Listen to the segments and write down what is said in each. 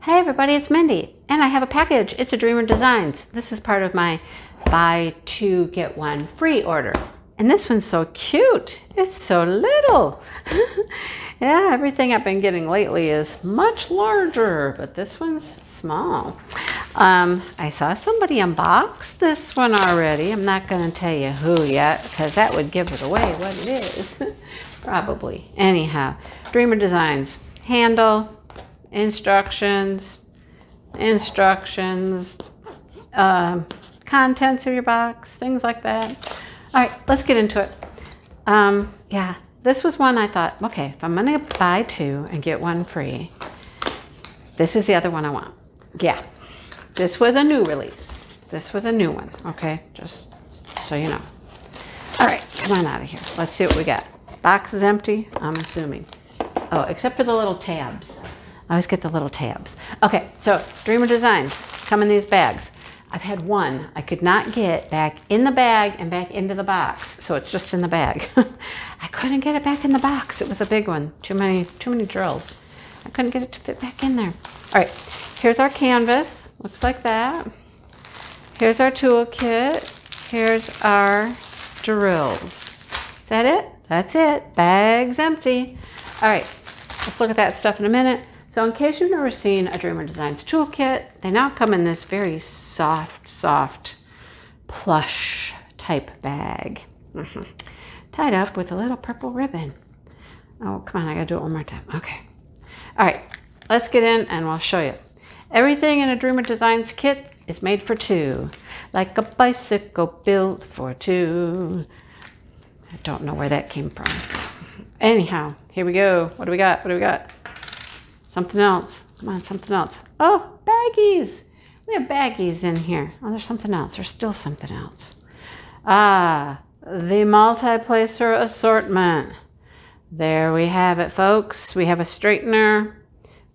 Hey everybody, it's Mindy, and I have a package. It's a Dreamer Designs. This is part of my buy two get one free order. And this one's so cute. It's so little. yeah, everything I've been getting lately is much larger, but this one's small. Um, I saw somebody unbox this one already. I'm not going to tell you who yet, because that would give it away what it is. Probably. Anyhow, Dreamer Designs. Handle, instructions, instructions, uh, contents of your box, things like that. All right, let's get into it. Um, yeah, this was one I thought, okay, if I'm going to buy two and get one free, this is the other one I want. Yeah, this was a new release. This was a new one, okay? Just so you know. All right, come on out of here. Let's see what we got. Box is empty, I'm assuming. Oh, except for the little tabs. I always get the little tabs. Okay, so Dreamer Designs come in these bags. I've had one I could not get back in the bag and back into the box, so it's just in the bag. I couldn't get it back in the box. It was a big one. Too many, too many drills. I couldn't get it to fit back in there. All right, here's our canvas. Looks like that. Here's our toolkit. Here's our drills. Is that it? That's it. Bag's empty. All right, let's look at that stuff in a minute. So in case you've never seen a Dreamer Designs toolkit, they now come in this very soft, soft plush type bag. Mm -hmm. Tied up with a little purple ribbon. Oh, come on, I gotta do it one more time. Okay. All right, let's get in and we'll show you. Everything in a Dreamer Designs kit is made for two. Like a bicycle built for two. I don't know where that came from. Anyhow, here we go. What do we got? What do we got? Something else. Come on, something else. Oh, baggies. We have baggies in here. Oh, there's something else. There's still something else. Ah, the multi-placer assortment. There we have it, folks. We have a straightener.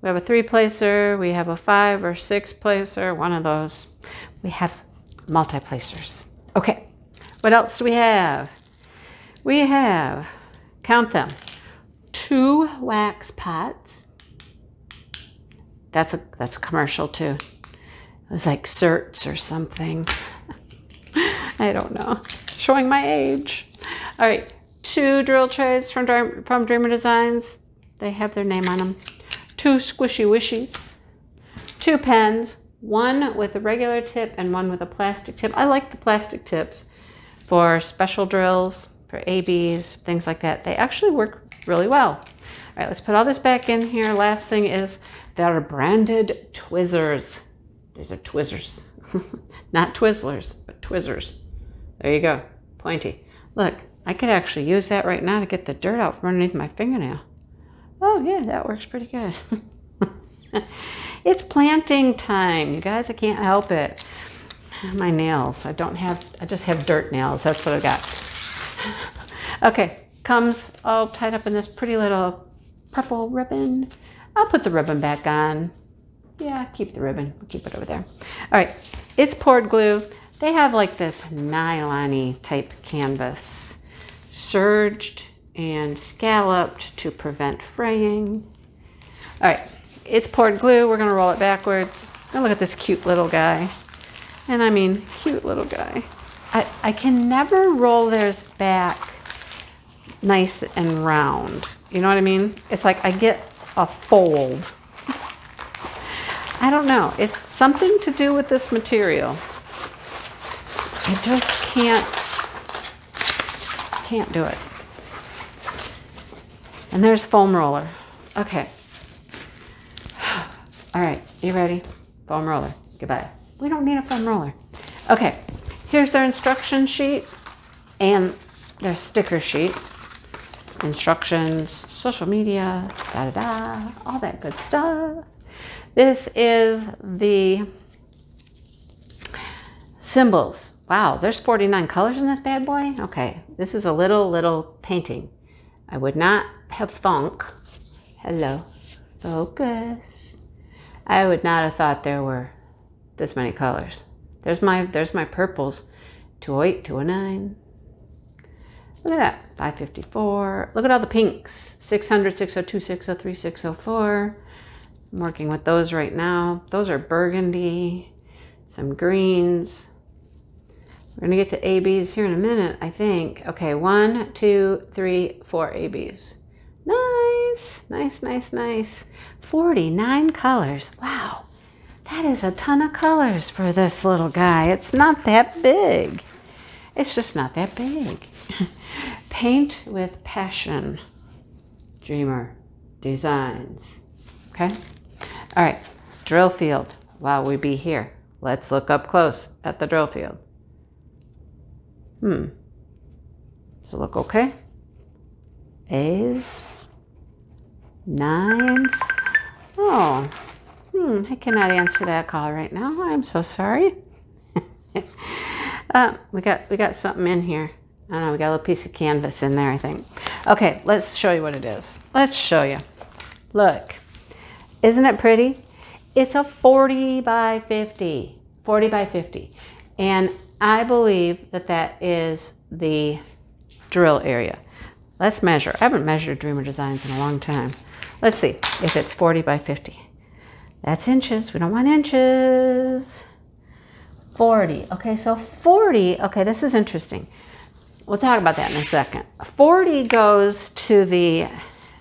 We have a three-placer. We have a five or six-placer. One of those. We have multi-placers. Okay. What else do we have? We have, count them, two wax pots that's a that's a commercial too. It was like certs or something. I don't know. Showing my age. All right, two drill trays from from Dreamer Designs. They have their name on them. Two squishy wishies. Two pens. One with a regular tip and one with a plastic tip. I like the plastic tips for special drills, for ABs, things like that. They actually work really well. All right, let's put all this back in here. Last thing is they're branded Twizzlers. These are Twizzlers. Not Twizzlers, but Twizzlers. There you go. Pointy. Look, I could actually use that right now to get the dirt out from underneath my fingernail. Oh, yeah, that works pretty good. it's planting time. You guys, I can't help it. My nails. I don't have, I just have dirt nails. That's what I've got. Okay, comes all tied up in this pretty little purple ribbon. I'll put the ribbon back on. Yeah, keep the ribbon. We'll keep it over there. All right, it's poured glue. They have like this nylon type canvas, serged and scalloped to prevent fraying. All right, it's poured glue. We're gonna roll it backwards. And look at this cute little guy. And I mean, cute little guy. I, I can never roll theirs back nice and round. You know what I mean? It's like I get a fold. I don't know. It's something to do with this material. I just can't, can't do it. And there's foam roller. Okay. All right, you ready? Foam roller. Goodbye. We don't need a foam roller. Okay, here's their instruction sheet and their sticker sheet instructions, social media, da da da, all that good stuff. This is the symbols. Wow, there's 49 colors in this bad boy? Okay, this is a little, little painting. I would not have thunk. Hello, focus. I would not have thought there were this many colors. There's my, there's my purples. 208, 209, Look at that, 554. Look at all the pinks, 600, 602, 603, 604. I'm working with those right now. Those are burgundy, some greens. We're gonna get to ABs here in a minute, I think. Okay, one, two, three, four ABs. Nice, nice, nice, nice. 49 colors. Wow, that is a ton of colors for this little guy. It's not that big. It's just not that big. Paint with passion. Dreamer Designs. Okay? All right, drill field. While we be here, let's look up close at the drill field. Hmm. Does it look okay? A's, nines. Oh, hmm, I cannot answer that call right now. I'm so sorry. uh, we got we got something in here. I don't know, we got a little piece of canvas in there, I think. Okay, let's show you what it is. Let's show you. Look, isn't it pretty? It's a 40 by 50, 40 by 50. And I believe that that is the drill area. Let's measure. I haven't measured Dreamer Designs in a long time. Let's see if it's 40 by 50. That's inches. We don't want inches. 40. Okay, so 40. Okay, this is interesting. We'll talk about that in a second. 40 goes to the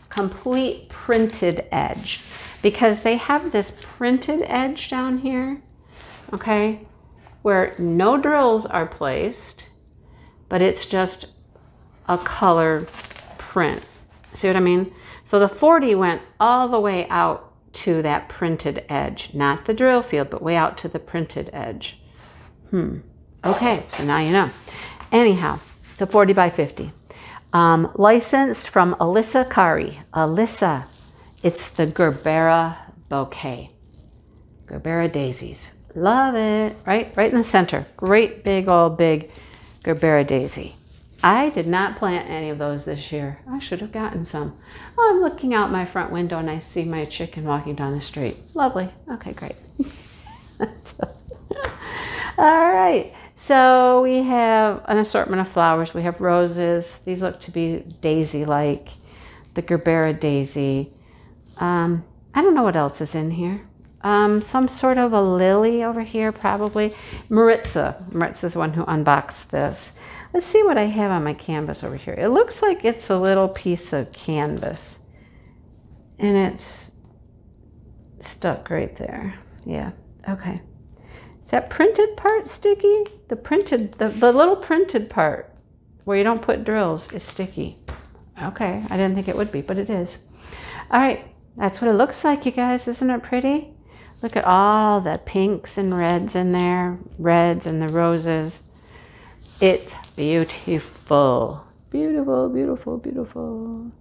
complete printed edge because they have this printed edge down here, okay, where no drills are placed, but it's just a color print. See what I mean? So the 40 went all the way out to that printed edge, not the drill field, but way out to the printed edge. Hmm. Okay, so now you know. Anyhow, so 40 by 50. Um, licensed from Alyssa Kari. Alyssa, it's the Gerbera bouquet. Gerbera daisies. Love it. Right, right in the center. Great big old big Gerbera daisy. I did not plant any of those this year. I should have gotten some. Oh, I'm looking out my front window and I see my chicken walking down the street. Lovely. Okay, great. All right. So we have an assortment of flowers. We have roses. These look to be daisy-like. The Gerbera daisy. Um, I don't know what else is in here. Um, some sort of a lily over here, probably. Maritza. Maritza's the one who unboxed this. Let's see what I have on my canvas over here. It looks like it's a little piece of canvas. And it's stuck right there. Yeah, okay. That printed part sticky? The printed, the, the little printed part where you don't put drills is sticky. Okay, I didn't think it would be, but it is. All right, that's what it looks like, you guys. Isn't it pretty? Look at all the pinks and reds in there, reds and the roses. It's beautiful. Beautiful, beautiful, beautiful.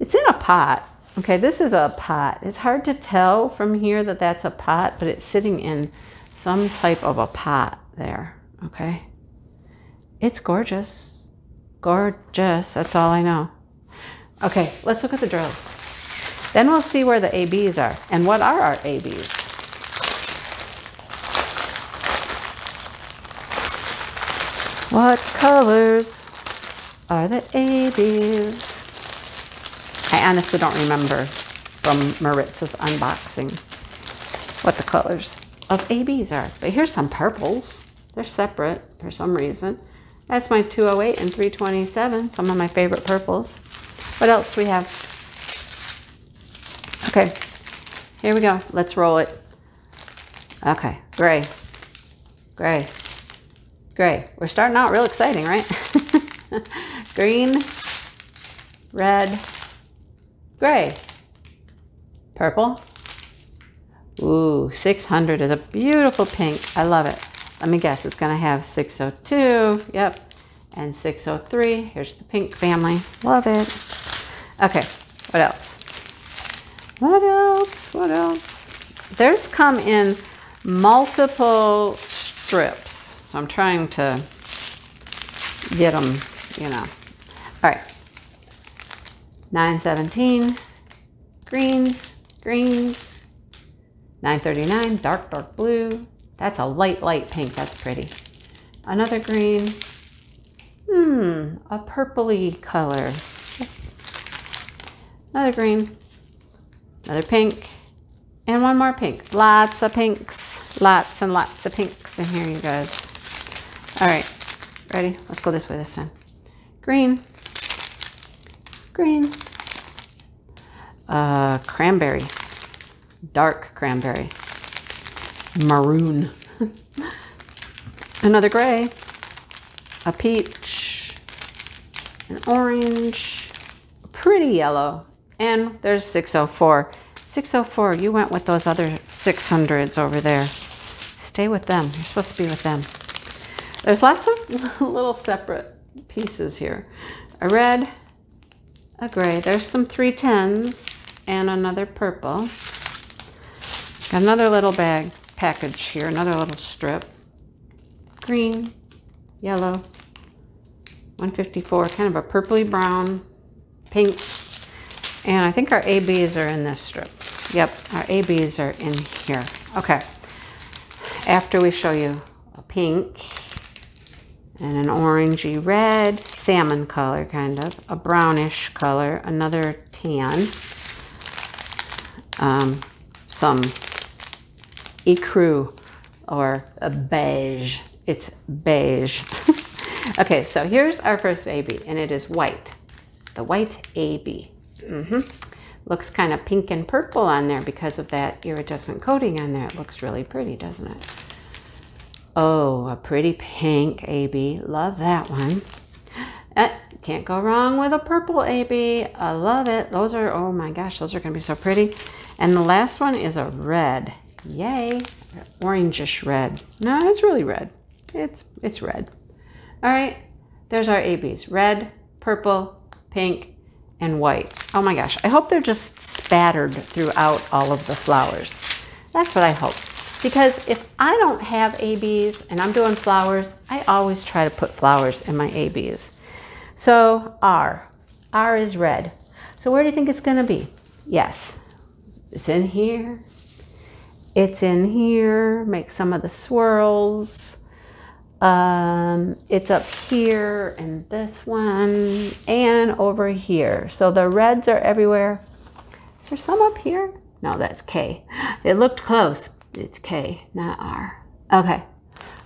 It's in a pot. Okay, this is a pot. It's hard to tell from here that that's a pot, but it's sitting in some type of a pot there, okay? It's gorgeous. Gorgeous, that's all I know. Okay, let's look at the drills. Then we'll see where the ABs are. And what are our ABs? What colors are the ABs? I honestly don't remember from Maritza's unboxing what the colors of ABs are. But here's some purples. They're separate for some reason. That's my 208 and 327, some of my favorite purples. What else do we have? Okay, here we go. Let's roll it. Okay, gray, gray, gray. We're starting out real exciting, right? Green, red, gray, purple, Ooh, 600 is a beautiful pink. I love it. Let me guess, it's gonna have 602, yep, and 603. Here's the pink family. Love it. Okay, what else? What else? What else? There's come in multiple strips. So I'm trying to get them, you know. All right. 917, greens, greens, 939, dark, dark blue. That's a light, light pink. That's pretty. Another green. Hmm, a purpley color. Another green. Another pink. And one more pink. Lots of pinks. Lots and lots of pinks in here, you guys. All right. Ready? Let's go this way this time. Green. Green. Uh, cranberry. Dark cranberry. Maroon. Another gray. A peach. An orange. Pretty yellow. And there's 604. 604, you went with those other 600s over there. Stay with them. You're supposed to be with them. There's lots of little separate pieces here. A red, a gray. There's some 310s and another purple. Got another little bag package here, another little strip. Green, yellow, 154, kind of a purpley brown, pink, and I think our ABs are in this strip. Yep, our ABs are in here. Okay. After we show you a pink and an orangey red, salmon color kind of, a brownish color, another tan, um, some ecru or a beige. It's beige. okay, so here's our first AB and it is white. The white AB. Mm -hmm. Looks kind of pink and purple on there because of that iridescent coating on there. It looks really pretty, doesn't it? Oh, a pretty pink AB. Love that one. Uh, can't go wrong with a purple AB. I love it. Those are, oh my gosh, those are going to be so pretty. And the last one is a red. Yay. Orangish red. No, it's really red. It's, it's red. All right. There's our ABs. Red, purple, pink, and white. Oh my gosh, I hope they're just spattered throughout all of the flowers. That's what I hope. Because if I don't have ABs and I'm doing flowers, I always try to put flowers in my ABs. So R, R is red. So where do you think it's gonna be? Yes, it's in here. It's in here, make some of the swirls. Um, it's up here and this one and over here. So the reds are everywhere. Is there some up here? No, that's K. It looked close. It's K, not R. Okay,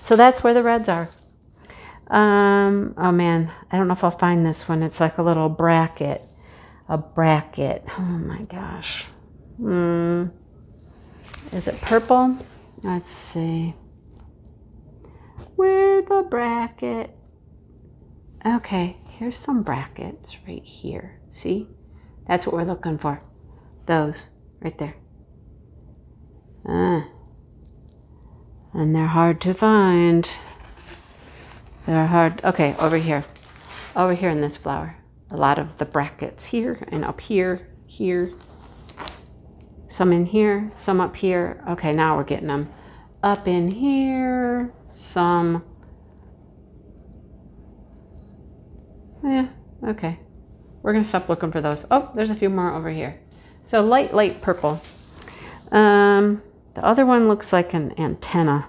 so that's where the reds are. Um, oh man, I don't know if I'll find this one. It's like a little bracket. A bracket. Oh my gosh. Hmm. Is it purple? Let's see. Where the bracket? Okay, here's some brackets right here. See? That's what we're looking for. Those right there. Ah. And they're hard to find. They're hard. Okay, over here. Over here in this flower. A lot of the brackets here and up here, here. Some in here, some up here. Okay, now we're getting them up in here, some, yeah, okay. We're gonna stop looking for those. Oh, there's a few more over here. So light, light purple. Um, the other one looks like an antenna.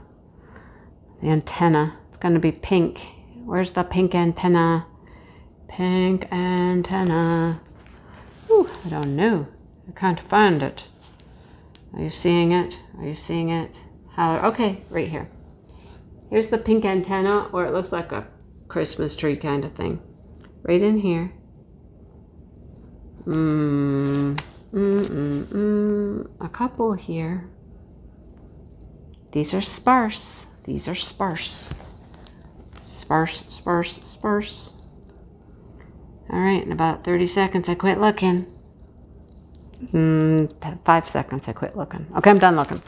The antenna, it's gonna be pink. Where's the pink antenna? Pink antenna. Ooh, I don't know. I can't find it. Are you seeing it? Are you seeing it? okay, right here. Here's the pink antenna, or it looks like a Christmas tree kind of thing. Right in here. Mm, mm, mm, mm. A couple here. These are sparse. These are sparse. Sparse, sparse, sparse. All right, in about 30 seconds, I quit looking. Mm, five seconds, I quit looking. Okay, I'm done looking.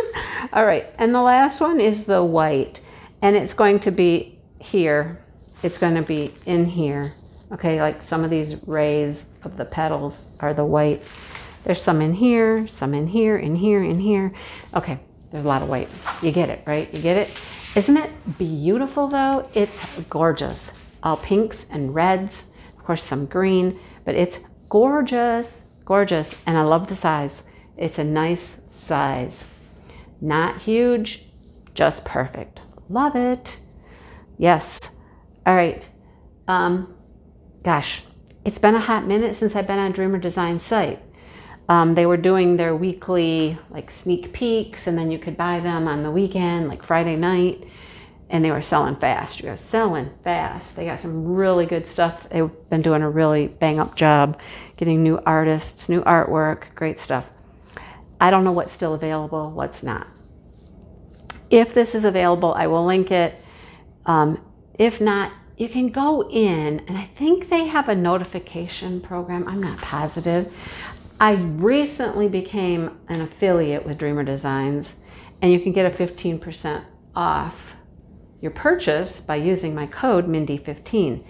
All right, and the last one is the white, and it's going to be here. It's going to be in here. Okay, like some of these rays of the petals are the white. There's some in here, some in here, in here, in here. Okay, there's a lot of white. You get it, right? You get it? Isn't it beautiful though? It's gorgeous. All pinks and reds, of course some green, but it's gorgeous, gorgeous. And I love the size. It's a nice size. Not huge, just perfect. Love it. Yes. All right. Um, gosh, it's been a hot minute since I've been on Dreamer Design site. Um, they were doing their weekly like sneak peeks, and then you could buy them on the weekend, like Friday night, and they were selling fast. You guys selling fast. They got some really good stuff. They've been doing a really bang up job getting new artists, new artwork, great stuff. I don't know what's still available, what's not. If this is available, I will link it. Um, if not, you can go in, and I think they have a notification program. I'm not positive. I recently became an affiliate with Dreamer Designs, and you can get a 15% off your purchase by using my code Mindy15.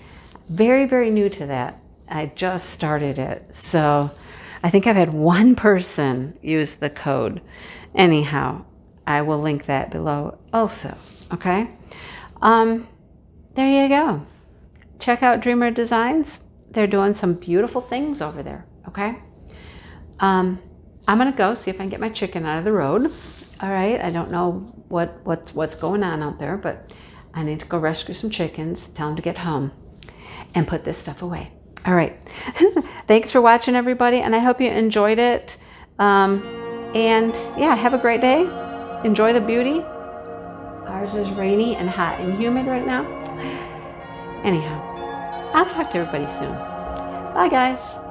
Very, very new to that. I just started it. So I think I've had one person use the code. Anyhow, I will link that below also. Okay. Um, there you go. Check out Dreamer Designs. They're doing some beautiful things over there. Okay. Um, I'm gonna go see if I can get my chicken out of the road. All right. I don't know what what what's going on out there, but I need to go rescue some chickens. Tell them to get home, and put this stuff away. All right. Thanks for watching, everybody, and I hope you enjoyed it. Um, and yeah, have a great day. Enjoy the beauty. Ours is rainy and hot and humid right now. Anyhow, I'll talk to everybody soon. Bye, guys.